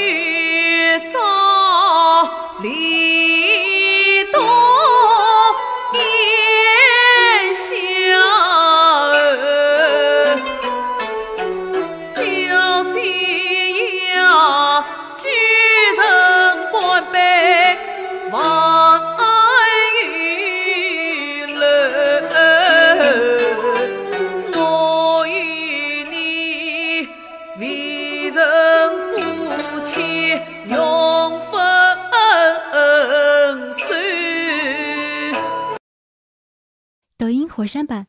see 永粉碎抖音火山版